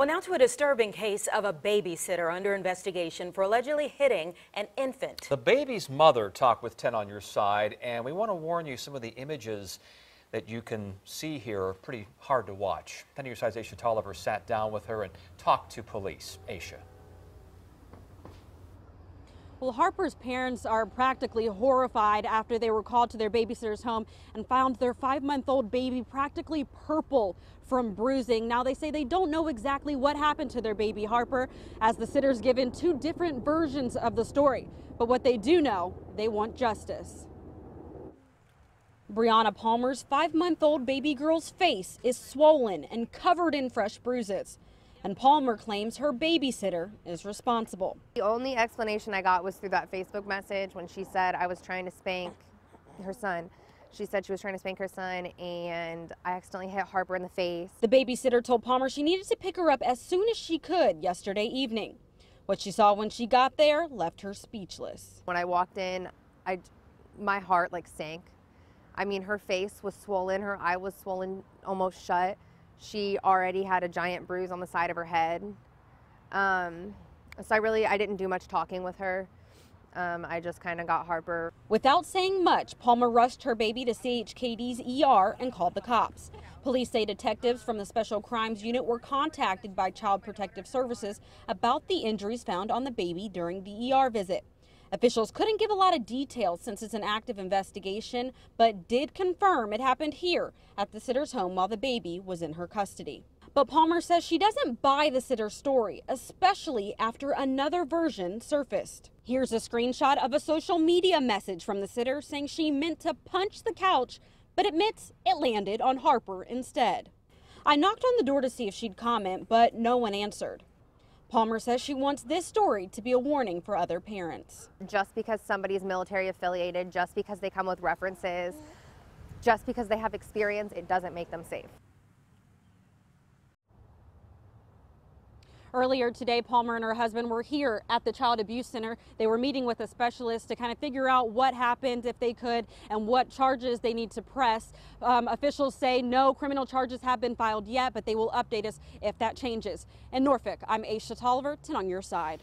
Well, now to a disturbing case of a babysitter under investigation for allegedly hitting an infant. The baby's mother talked with 10 on your side, and we want to warn you some of the images that you can see here are pretty hard to watch. 10 on your side's Aesia Toliver sat down with her and talked to police. Aesia. Well, Harper's parents are practically horrified after they were called to their babysitter's home and found their five month old baby practically purple from bruising. Now, they say they don't know exactly what happened to their baby Harper, as the sitter's given two different versions of the story. But what they do know, they want justice. Brianna Palmer's five month old baby girl's face is swollen and covered in fresh bruises and Palmer claims her babysitter is responsible. The only explanation I got was through that Facebook message when she said I was trying to spank her son. She said she was trying to spank her son and I accidentally hit Harper in the face. The babysitter told Palmer she needed to pick her up as soon as she could yesterday evening. What she saw when she got there left her speechless. When I walked in, I, my heart like sank. I mean, her face was swollen, her eye was swollen almost shut. She already had a giant bruise on the side of her head. Um, so I really, I didn't do much talking with her. Um, I just kind of got Harper. Without saying much, Palmer rushed her baby to CHKD's ER and called the cops. Police say detectives from the Special Crimes Unit were contacted by Child Protective Services about the injuries found on the baby during the ER visit. Officials couldn't give a lot of details since it's an active investigation, but did confirm it happened here at the sitter's home while the baby was in her custody. But Palmer says she doesn't buy the sitter's story, especially after another version surfaced. Here's a screenshot of a social media message from the sitter saying she meant to punch the couch, but admits it landed on Harper instead. I knocked on the door to see if she'd comment, but no one answered. Palmer says she wants this story to be a warning for other parents. Just because somebody is military affiliated, just because they come with references, just because they have experience, it doesn't make them safe. Earlier today, Palmer and her husband were here at the Child Abuse Center. They were meeting with a specialist to kind of figure out what happened, if they could, and what charges they need to press. Um, officials say no criminal charges have been filed yet, but they will update us if that changes. In Norfolk, I'm Aesia Toliver, 10 on your side.